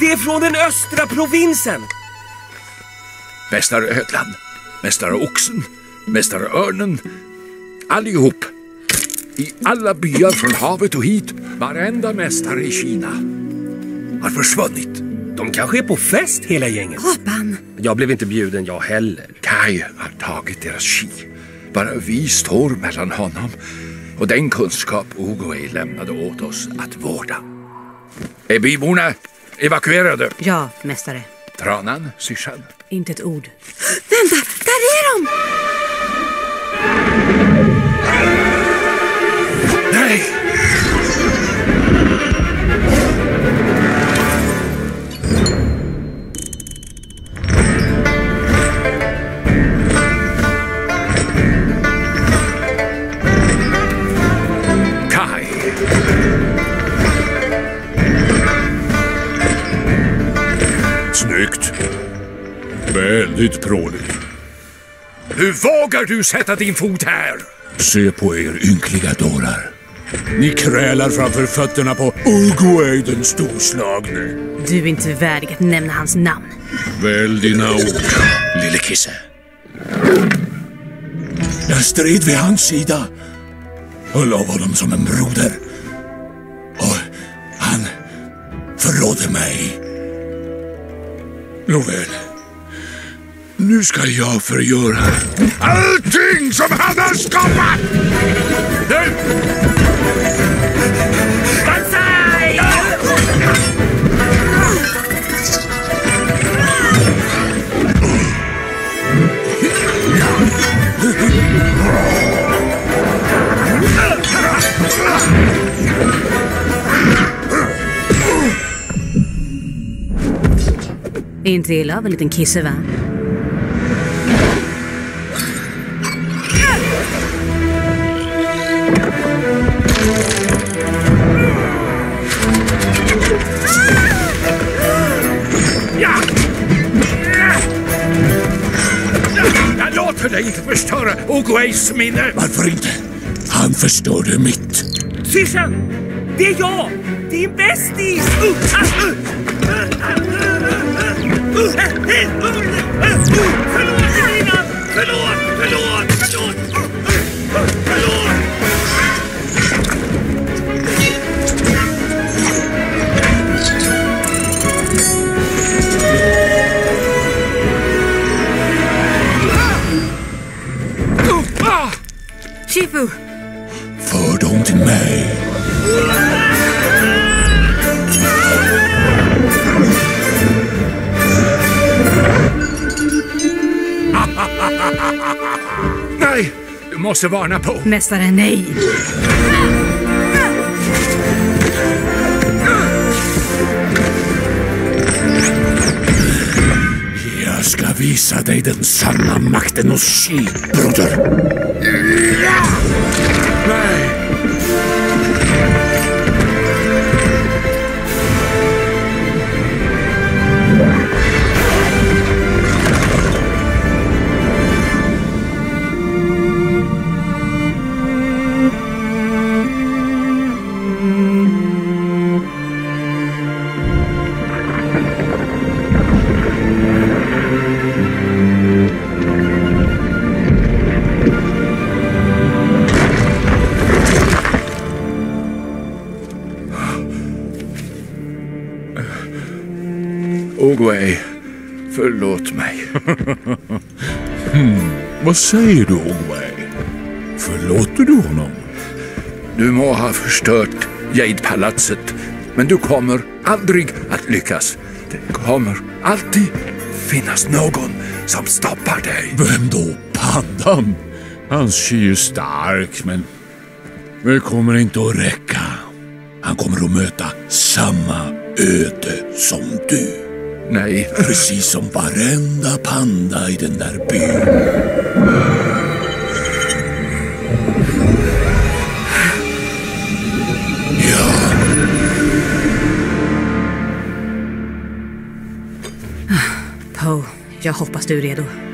Det är från den östra provinsen! Mästare Ödlan, Mästare Oxen, Mästare Örnen. Allihop. I alla byar från havet och hit, varenda mästare i Kina har försvunnit. De kanske är på fest hela gänget. Apan! Jag blev inte bjuden jag heller. Kai har tagit deras ki. Bara vi står mellan honom och den kunskap Ogoe lämnade åt oss att vårda. Är byborna evakuerade? Ja, mästare. Tranan, syrsan? Inte ett ord. Vänta, där är de! Nej! Snyggt. Väldigt pråligt. Hur vågar du sätta din fot här? Se på er ynkliga dårar. Ni krälar framför fötterna på Uguay den storslagne. Du är inte värdig att nämna hans namn. Välj dina ord, lille kisse. Jag stred vid hans sida. Höll av honom som en broder. Och han förrådde mig. Nåväl. Nu ska jag förgöra allting som han har skapat! Nu! Inte illa av en liten kisse, va? Ja! Jag låter dig inte förstöra Oguays minne! Varför inte? Han förstörde mitt. Syrsan! Det är jag! Din bästis! Uh, uh, uh, Shifu! För dem till mig. Måste varna på. Mästare, nej! Jag ska visa dig den sanna makten hos Shi, broder. Nej! Oguay, förlåt mig. Vad säger du, Ogway? Förlåter du honom? Du må ha förstört Jade-palatset, men du kommer aldrig att lyckas. Det kommer alltid finnas någon som stoppar dig. Vem då? Pandan? Hans chi är stark, men det kommer inte att räcka. Han kommer att möta samma öde som du. Nej, Precis som varenda panda i den där byn. Ja, Poe, jag hoppas du är redo.